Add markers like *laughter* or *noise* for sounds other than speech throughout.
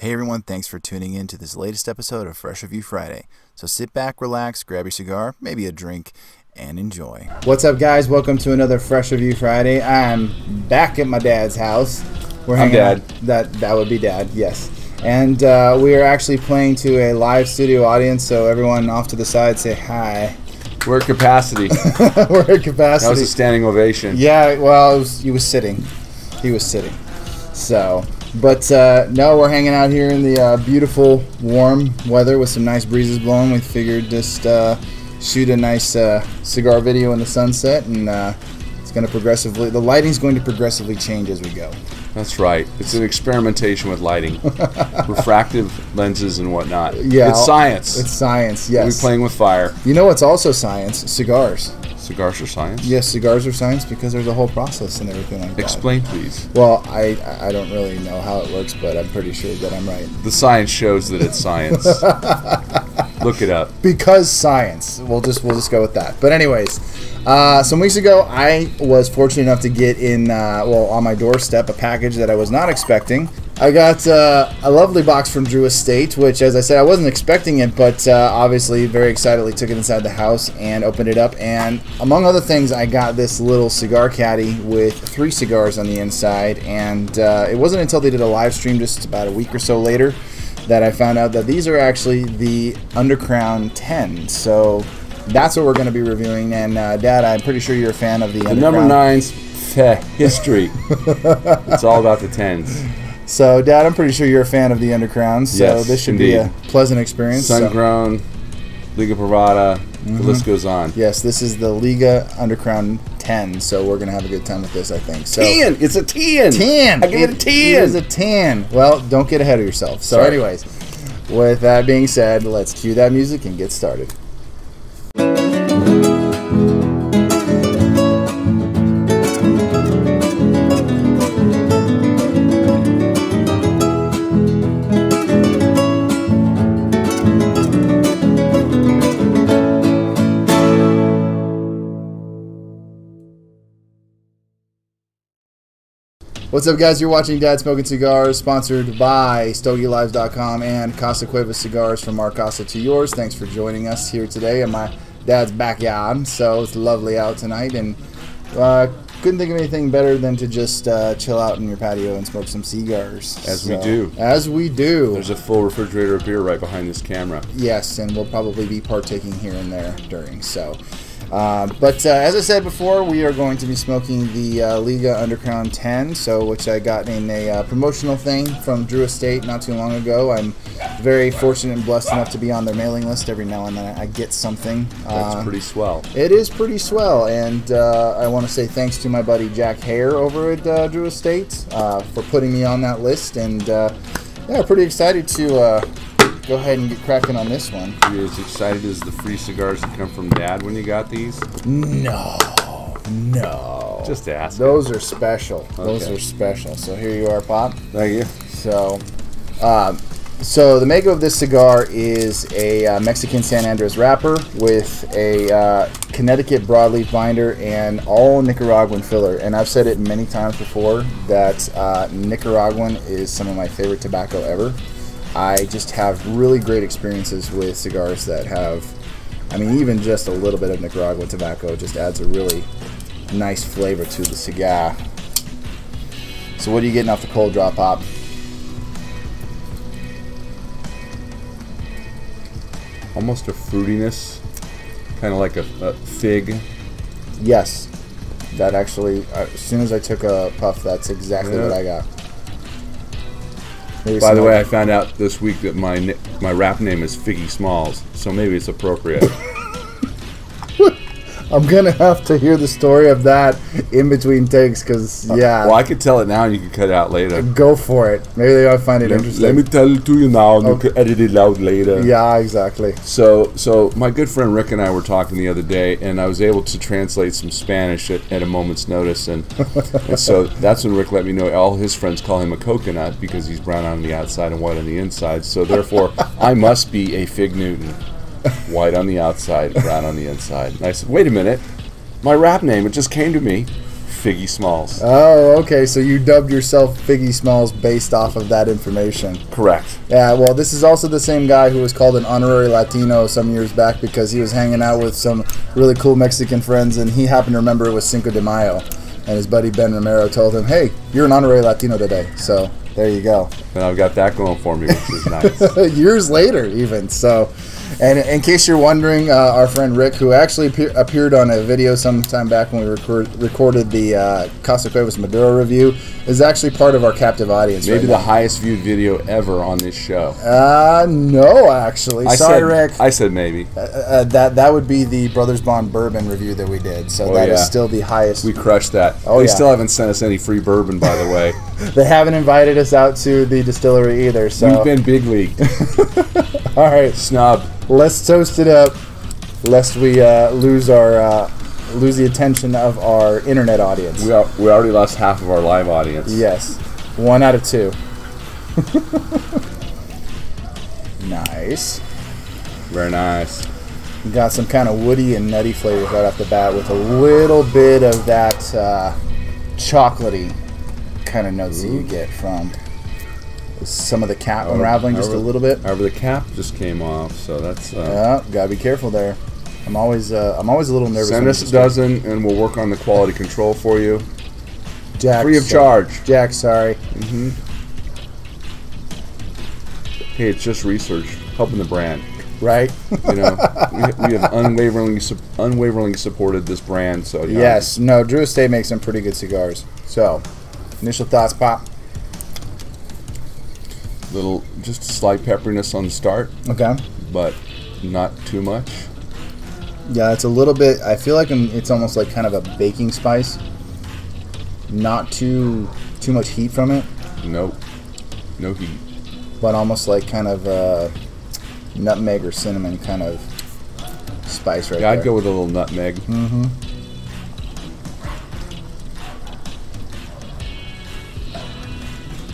Hey everyone, thanks for tuning in to this latest episode of Fresh Review Friday. So sit back, relax, grab your cigar, maybe a drink, and enjoy. What's up, guys? Welcome to another Fresh Review Friday. I'm back at my dad's house. We're I'm hanging Dad. out- That that would be Dad, yes. And uh, we are actually playing to a live studio audience, so everyone off to the side say hi. *laughs* We're at capacity. *laughs* We're at capacity. That was a standing ovation. Yeah, well, it was, he was sitting. He was sitting. So, but uh, no, we're hanging out here in the uh, beautiful, warm weather with some nice breezes blowing. We figured just uh, shoot a nice uh, cigar video in the sunset, and uh, it's going to progressively. The lighting's going to progressively change as we go. That's right. It's an experimentation with lighting, *laughs* refractive lenses and whatnot. Yeah, it's science. It's science. Yes. We're playing with fire. You know what's also science? Cigars. Cigars are science. Yes, cigars are science because there's a whole process and everything like that. Explain, please. Well, I I don't really know how it works, but I'm pretty sure that I'm right. The science shows that it's science. *laughs* Look it up. because science. We'll just we'll just go with that. But anyways, uh, some weeks ago, I was fortunate enough to get in uh, well on my doorstep a package that I was not expecting. I got uh, a lovely box from Drew Estate, which, as I said, I wasn't expecting it, but uh, obviously very excitedly took it inside the house and opened it up. And among other things, I got this little cigar caddy with three cigars on the inside. And uh, it wasn't until they did a live stream just about a week or so later that I found out that these are actually the Undercrown 10. So that's what we're going to be reviewing. And uh, Dad, I'm pretty sure you're a fan of the, The number nine's *laughs* history. it's all about the tens. So Dad, I'm pretty sure you're a fan of the Undercrown. So Yes, this should be a pleasant experience. So- Liga Privada. Mm-hmm. The list goes on. yes, this is the Liga Undercrown 10. So we're going to have a good time with this, I think. So Ten. It's a ten. 10. I give it a ten. It is a 10. Well, don't get ahead of yourself. So, Sorry. anyways, with that being said, let's cue that music and get started. What's up, guys? You're watching Dad Smoking Cigars, sponsored by StogieLives.com and Casa Cuevas Cigars from our casa to yours. Thanks for joining us here today in my dad's backyard. So it's lovely out tonight, and uh, couldn't think of anything better than to just uh, chill out in your patio and smoke some cigars. As we do. As we do. There's a full refrigerator of beer right behind this camera. Yes, and we'll probably be partaking here and there during. So, uh, but uh, as I said before, we are going to be smoking the uh, Liga Undercrown 10, so which I got in a uh, promotional thing from Drew Estate not too long ago. I'm very fortunate and blessed enough to be on their mailing list. Every now and then I get something. That's Uh, pretty swell. it is pretty swell, and uh, I want to say thanks to my buddy Jack Hare over at uh, Drew Estate uh, for putting me on that list, and uh, yeah, pretty excited to uh, go ahead and get cracking on this one. Are You're as excited as the free cigars that come from Dad when you got these? No, no. Just ask. those are special. Those are special. So here you are, Pop. Thank you. So, um, so the maker of this cigar is a uh, Mexican San Andres wrapper with a uh, Connecticut broadleaf binder and all Nicaraguan filler. And I've said it many times before that uh, Nicaraguan is some of my favorite tobacco ever. I just have really great experiences with cigars that have, I mean, even just a little bit of Nicaraguan tobacco just adds a really nice flavor to the cigar. So, what are you getting off the cold draw, Pop? Almost a fruitiness, kind of like a, a fig. Yes, that actually. Uh, as soon as I took a puff, that's exactly Yeah. what I got. Maybe By the way, I found out this week that my my rap name is Figgy Smalls, so maybe it's appropriate. *laughs* I'm gonna have to hear the story of that in between takes, because uh, yeah, well, I could tell it now, and you can cut it out later. go for it. Maybe they'll find it Let, interesting. let me tell it to you now, and Okay. you can edit it out later. yeah, exactly. So, so my good friend Rick and I were talking the other day, and I was able to translate some Spanish at, at a moment's notice, and, and so *laughs* that's when Rick let me know all his friends call him a coconut because he's brown on the outside and white on the inside. So therefore, I must be a fig Newton, *laughs* white on the outside, brown on the inside. And I said, wait a minute, my rap name it just came to me, Figgy Smalls. Oh, okay. So you dubbed yourself Figgy Smalls based off of that information. Correct. Yeah, well, this is also the same guy who was called an honorary Latino some years back because he was hanging out with some really cool Mexican friends and he happened to remember it was Cinco de Mayo. And his buddy Ben Romero told him, hey, you're an honorary Latino today. So there you go. And I've got that going for me, which is nice. *laughs* years later, even. So, and in case you're wondering, uh, our friend Rick, who actually appear, appeared on a video sometime back when we record, recorded the uh, Casa Cuevas Maduro review, is actually part of our captive audience. Maybe right the now. highest viewed video ever on this show. Uh, no, actually. I Sorry, said, Rick. I said maybe. Uh, uh, that that would be the Brothers Bond bourbon review that we did. So Oh, that is yeah. still the highest. We crushed that. Oh, they yeah. still haven't sent us any free bourbon, by the way. *laughs* they haven't invited us out to the distillery either. So We've been big league. *laughs* all right, Snub. Let's toast it up, lest we uh, lose our uh, lose the attention of our internet audience. We, are, we already lost half of our live audience. Yes, one out of two. nice. Very nice. Got some kind of woody and nutty flavors right off the bat with a little bit of that uh, chocolatey kind of notes that you get from some of the cap Oh, unraveling just a little bit. However, the cap just came off, so that's. Uh, Yeah, gotta be careful there. I'm always uh, I'm always a little nervous. send us a dozen, and we'll work on the quality control for you, Jack, free of so- charge. Jack, sorry. Hmm. Hey, it's just research, helping the brand. Right? You know, *laughs* we, we have unwaveringly su- unwaveringly supported this brand. So you know, yes. No, Drew Estate makes some pretty good cigars. So, initial thoughts, Pop. Little just a slight pepperiness on the start, Okay. but not too much. Yeah, it's a little bit. I feel like I'm, it's almost like kind of a baking spice. Not too too much heat from it, Nope, no heat. but almost like kind of uh, nutmeg or cinnamon kind of spice right Yeah, I'd there. go with a little nutmeg. Mm-hmm.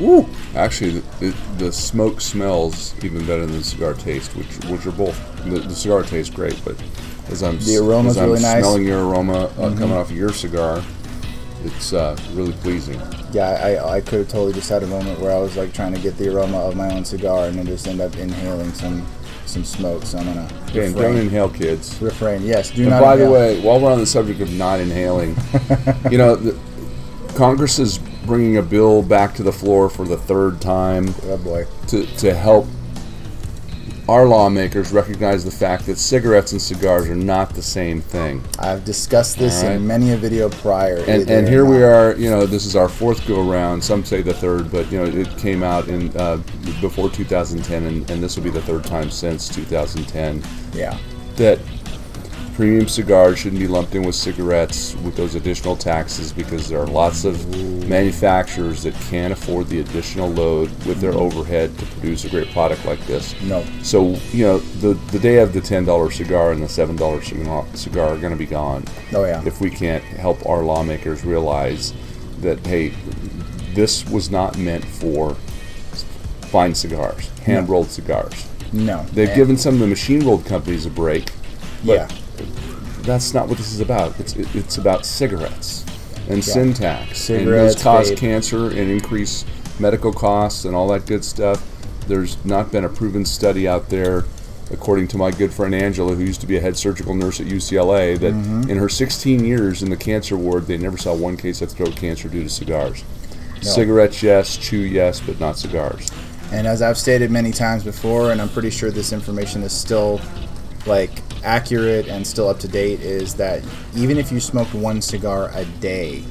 Ooh, Actually, the, the, smoke smells even better than the cigar taste, which which are both. The, the cigar tastes great, but as I'm The aroma's as I'm really nice. Mm-hmm. smelling your aroma uh, coming off of your cigar, it's uh, really pleasing. yeah. I I could have totally just had a moment where I was like trying to get the aroma of my own cigar and then just end up inhaling some some smoke. So I'm gonna Okay, and don't inhale, kids. refrain. Yes, do And not. by the way, while we're on the subject of not inhaling, you know, the, Congress is bringing a bill back to the floor for the third time oh boy. to, to help our lawmakers recognize the fact that cigarettes and cigars are not the same thing. I've discussed this right. in many a video prior. And, and here we are, you know, this is our fourth go around. Some say the third, but you know, it came out in uh, before 2010, and, and this will be the third time since 2010 Yeah. that premium cigars shouldn't be lumped in with cigarettes with those additional taxes because there are lots of manufacturers that can't afford the additional load with their mm-hmm. overhead to produce a great product like this. No. So, you know, the, the day of the $10 cigar and the $7 cigar, cigar are going to be gone Oh yeah. if we can't help our lawmakers realize that, hey, this was not meant for fine cigars, hand rolled cigars. no. They've given some of the machine rolled companies a break. but Yeah. That's not what this is about. It's it, it's about cigarettes and Yeah. sin tax. Cigarettes, and those cause vape. cancer and increase medical costs and all that good stuff. There's not been a proven study out there, according to my good friend Angela, who used to be a head surgical nurse at UCLA, that Mm-hmm. in her 16 years in the cancer ward, they never saw one case of throat cancer due to cigars. No. Cigarettes, yes. Chew, yes, but not cigars. And as I've stated many times before, and I'm pretty sure this information is still like accurate and still up to date, is that even if you smoked one cigar a day,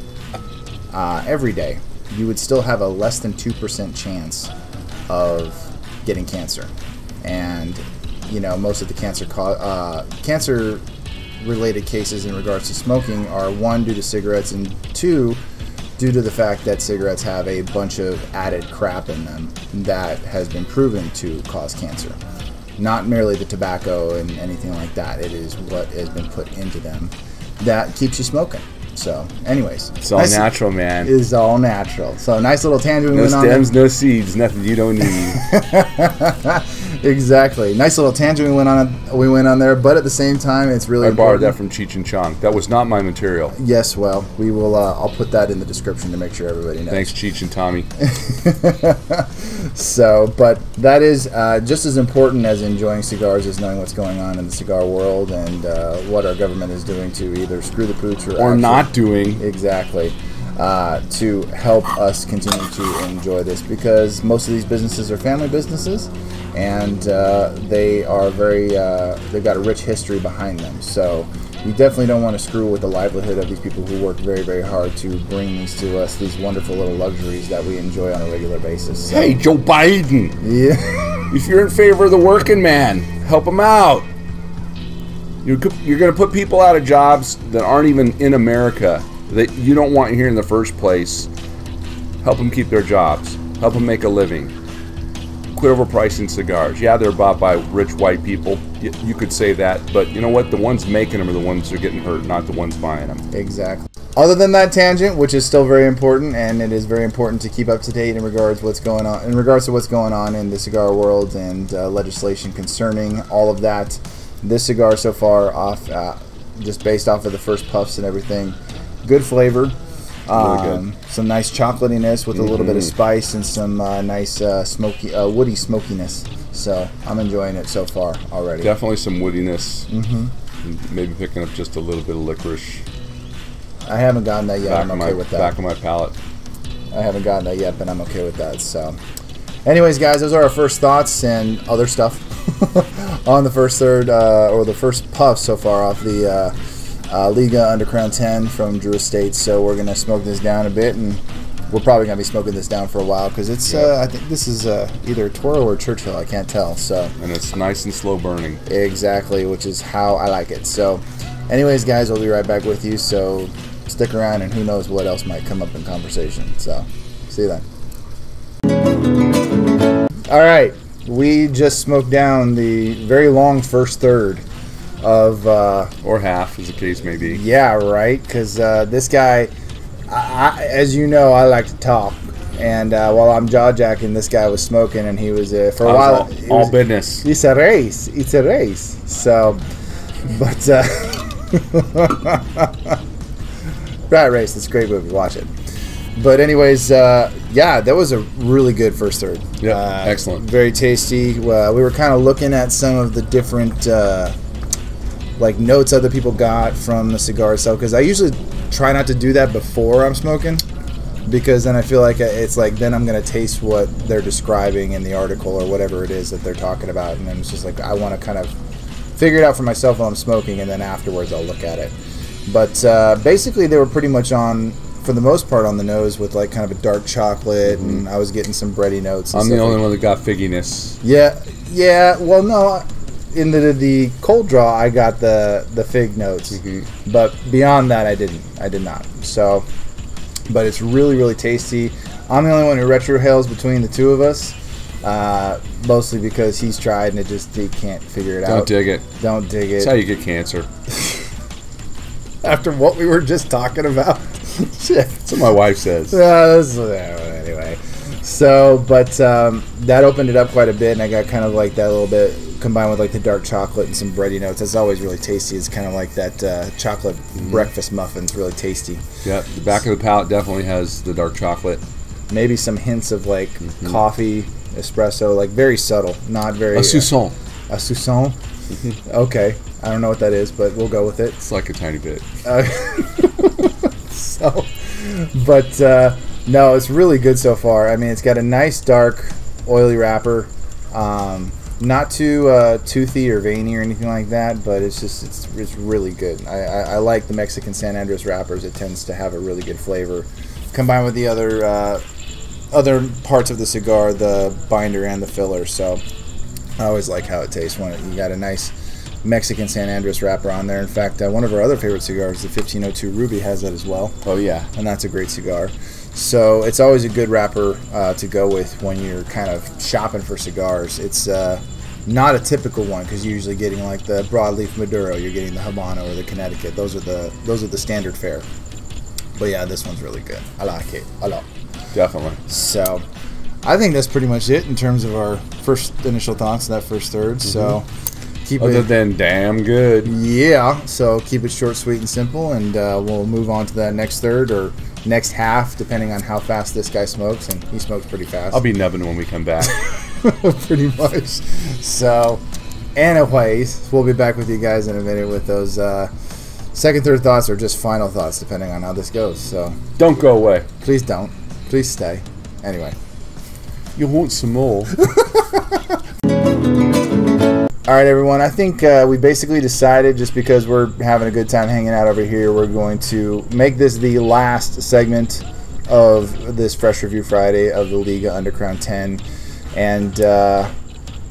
uh, every day, you would still have a less than two percent chance of getting cancer. And you know, most of the cancer uh, cancer related cases in regards to smoking are one due to cigarettes and two due to the fact that cigarettes have a bunch of added crap in them that has been proven to cause cancer. Not merely the tobacco and anything like that. It is what has been put into them that keeps you smoking. So, anyways, It's all nice- natural, man. It is all natural. So, nice little tangent No went on. stems, no seeds, nothing you don't need. *laughs* exactly. Nice little tangent we went on. We went on there, but at the same time, it's really. I borrowed that from Cheech and Chong. That was not my material. Yes, well, we will. Uh, I'll put that in the description to make sure everybody knows. Thanks, Cheech and Tommy. *laughs* So, but that is uh, just as important as enjoying cigars is knowing what's going on in the cigar world and uh, what our government is doing to either screw the pooch or Or actually- not doing. exactly uh, to help us continue to enjoy this because most of these businesses are family businesses and uh, they are very uh, they've got a rich history behind them so you definitely don't want to screw with the livelihood of these people who work very very hard to bring these to us these wonderful little luxuries that we enjoy on a regular basis so, Hey, Joe Biden. yeah *laughs* If you're in favor of the working man, help him out. You're, you're going to put people out of jobs that aren't even in America that you don't want here in the first place. Help them keep their jobs. Help them make a living. Quit overpricing cigars. Yeah, they're bought by rich white people. You, you could say that, but you know what? The ones making them are the ones that are getting hurt, not the ones buying them. Exactly. Other than that tangent, which is still very important, and it is very important to keep up to date in regards what's going on in regards to what's going on in the cigar world and uh, legislation concerning all of that. This cigar so far, off uh, just based off of the first puffs and everything, good flavor. Really good. Um, some nice chocolatiness with a little bit of spice and some uh, nice uh, smoky, uh, woody smokiness. So I'm enjoying it so far already. Definitely some woodiness. Mm-hmm. Maybe picking up just a little bit of licorice. I haven't gotten that yet. Back, I'm okay my, with that. back of my palate. I haven't gotten that yet, but I'm okay with that. So, anyways, guys, those are our first thoughts and other stuff *laughs* on the first third uh, or the first puff so far off the uh, Liga Undercrown 10 from Drew Estate. So we're gonna smoke this down a bit, and we're probably gonna be smoking this down for a while because it's. Uh, I think this is uh, either Toro or Churchill. I can't tell. So And it's nice and slow burning. exactly, which is how I like it. So, anyways, guys, we'll be right back with you. So stick around, and who knows what else might come up in conversation. So, see you then. All right, we just smoked down the very long first third of. Uh, Or half, as the case may be. yeah, right. Because uh, this guy, I, I, as you know, I like to talk. And uh, while I'm jaw jacking, this guy was smoking, and he was uh, for a while. all, all was- business. it's a race. It's a race. So, but uh, *laughs* Rat Race. It's a great movie. Watch it. But anyways, uh, yeah, that was a really good first third. Yep, Uh, excellent. Very tasty. Uh, we were kind of looking at some of the different uh, like notes other people got from the cigar itself because I usually try not to do that before I'm smoking because then I feel like it's like then I'm gonna taste what they're describing in the article or whatever it is that they're talking about, and then it's just like I want to kind of figure it out for myself while I'm smoking, and then afterwards I'll look at it. But uh, basically, they were pretty much on, for the most part, on the nose with like kind of a dark chocolate, and I was getting some bready notes. And I'm the only like- one that got figginess. Yeah, yeah. Well, no, in the the cold draw, I got the the fig notes, Mm-hmm. but beyond that, I didn't. I did not. So, but it's really really tasty. I'm the only one who retrohales between the two of us, uh, mostly because he's tried and it just he can't figure it out. Don't dig it. Don't dig it. That's how you get cancer. *laughs* After what we were just talking about, *laughs* shit. That's what my wife says. Yeah, this, uh, anyway. So, but um, that opened it up quite a bit, and I got kind of like that little bit combined with like the dark chocolate and some bready notes. That's always really tasty. It's kind of like that uh, chocolate breakfast muffins, really tasty. Yeah, the back of the palate definitely has the dark chocolate. Maybe some hints of like coffee, espresso, like very subtle, not very. A sousson. a sousson. Okay, I don't know what that is, but we'll go with it. It's like a tiny bit. *laughs* so, but uh, no, it's really good so far. I mean, it's got a nice dark, oily wrapper. Um, not too uh, toothy or veiny or anything like that, but it's just it's, it's really good. I, I, I like the Mexican San Andres wrappers. It tends to have a really good flavor, combined with the other uh, other parts of the cigar, the binder and the filler. So I always like how it tastes when it, you got a nice Mexican San Andres wrapper on there. In fact, uh, one of our other favorite cigars, the 1502 Ruby, has that as well, Oh yeah. and that's a great cigar. So it's always a good wrapper uh, to go with when you're kind of shopping for cigars. It's uh, not a typical one because you're usually getting like the broadleaf Maduro, you're getting the Habano or the Connecticut. Those are the those are the standard fare. But yeah, this one's really good. I like it a lot. Definitely. So, I think that's pretty much it in terms of our first initial thoughts that first third. So keep Other it. than damn good. Yeah, so keep it short, sweet, and simple, and uh, we'll move on to that next third or next half, depending on how fast this guy smokes, and he smokes pretty fast. I'll be nubbing when we come back. *laughs* pretty much. So, anyways, we'll be back with you guys in a minute with those uh, second, third thoughts or just final thoughts, depending on how this goes. So, Don't go away. please don't. Please stay. Anyway. You want some more? *laughs* All right, everyone. I think uh, we basically decided just because we're having a good time hanging out over here, we're going to make this the last segment of this Fresh Review Friday of the Liga Undercrown 10. And uh,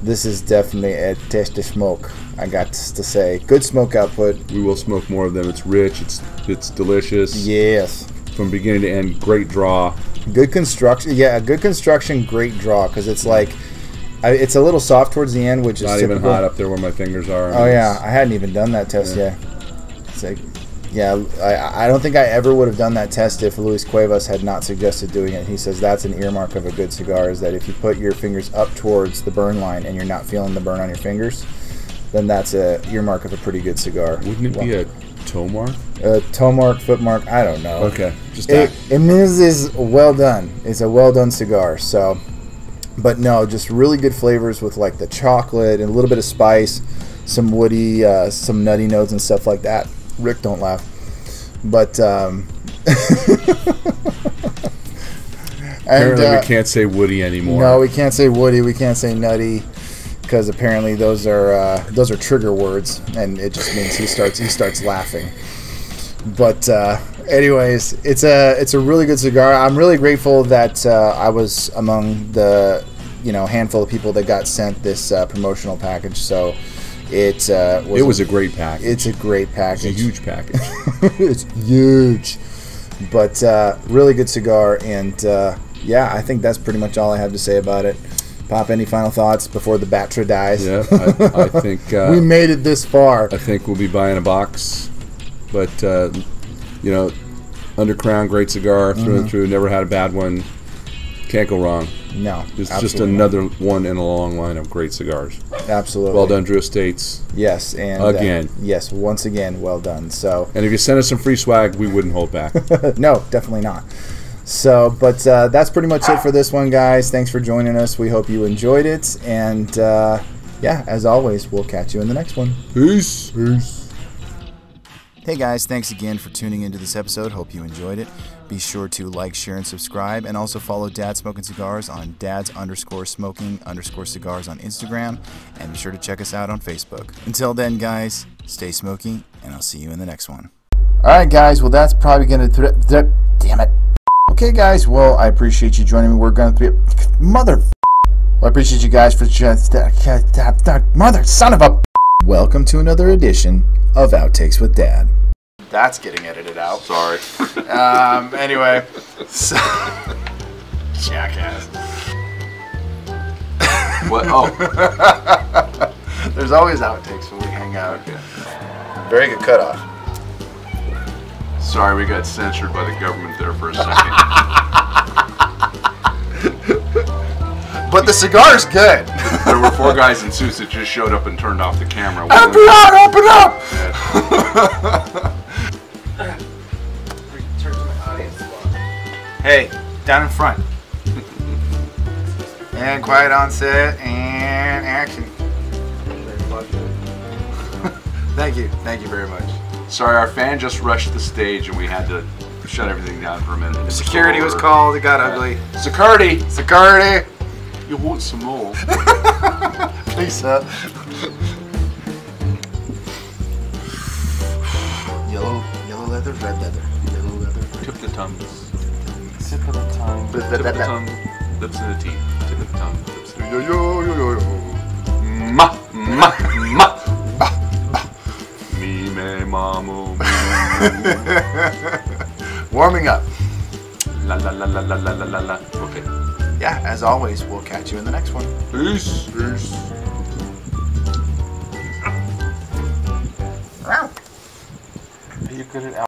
this is definitely a test of smoke, I got to say. Good smoke output. we will smoke more of them. It's rich. It's it's delicious. Yes. From beginning to end, great draw. Good construction. Yeah, good construction, great draw because it's like. I, it's a little soft towards the end, which is Not even typical. hot up there where my fingers are. Oh yeah, I hadn't even done that test Yeah. yet. It's like, yeah, I, I don't think I ever would have done that test if Luis Cuevas had not suggested doing it. He says that's an earmark of a good cigar is that if you put your fingers up towards the burn line and you're not feeling the burn on your fingers, then that's a earmark of a pretty good cigar. Wouldn't it be a toe mark? a toe mark, foot mark? I don't know. Okay, just that. it means it's well done. It's a well done cigar. So, but no, just really good flavors with like the chocolate and a little bit of spice, some woody, uh, some nutty notes and stuff like that. Rick, don't laugh. But um, *laughs* and Apparently, uh, we can't say Woody anymore. no, we can't say woody. We can't say nutty because apparently those are uh, those are trigger words, and it just means he starts he starts laughing. But uh, anyways, it's a it's a really good cigar. I'm really grateful that uh, I was among the you know handful of people that got sent this uh, promotional package. So it uh, was it was a great package. it's a great package. It's a huge package. *laughs* it's huge. But uh, really good cigar, and uh, yeah, I think that's pretty much all I have to say about it. Pop, any final thoughts before the Batra dies? yeah, I, I *laughs* think uh, we made it this far. I think we'll be buying a box, but uh, you know, Undercrown, great cigar through Mm-hmm. and through. Never had a bad one. Can't go wrong. No, It's just absolutely not. another one in a long line of great cigars. Absolutely. Well done, Drew Estates. Yes, and uh, Again. yes, once again, well done. So And if you send us some free swag, we wouldn't hold back. *laughs* no, definitely not. So, but uh, that's pretty much it for this one, guys. Thanks for joining us. We hope you enjoyed it, and uh, yeah, as always, we'll catch you in the next one. Peace. Peace. Hey guys, thanks again for tuning into this episode. Hope you enjoyed it. Be sure to like, share, and subscribe, and also follow Dad Smoking Cigars on Dad's underscore smoking underscore cigars on Instagram, and be sure to check us out on Facebook. Until then, guys, stay smoky, and I'll see you in the next one. All right, guys. Well, that's probably gonna. Th- th- damn it. Okay, guys. Well, I appreciate you joining me. We're gonna be mother. Well, I appreciate you guys for just mother son of a. Welcome to another edition of Outtakes with Dad. That's getting edited out. Sorry. *laughs* Um. Anyway, so, jackass. *laughs* what? Oh, There's always outtakes when we hang out. Very good cutoff. sorry, we got censored by the government there for a second. *laughs* But the cigar's good. There were four guys in suits that just showed up and turned off the camera. open up! Open up! Return to my audience spot. Hey, down in front. *laughs* and quiet on set and action. *laughs* Thank you. Thank you very much. Sorry, our fan just rushed the stage and we had to shut everything down for a minute. Security was called. It got ugly. Security! Security. You want some more? *laughs* Please, sir. yellow, yellow leather, red leather. Yellow leather. Red. Tip the tongue. Tip of the tongue. Tip of the tongue. Lips and the teeth. Tip of the tongue. Lips of the teeth. Yo yo yo yo yo. Ma ma ma. Bah, bah. Me me mamo. *laughs* Warming up. La la la la la la la la. Okay. Yeah, as always, we'll catch you in the next one. Peace. Peace. Are you good at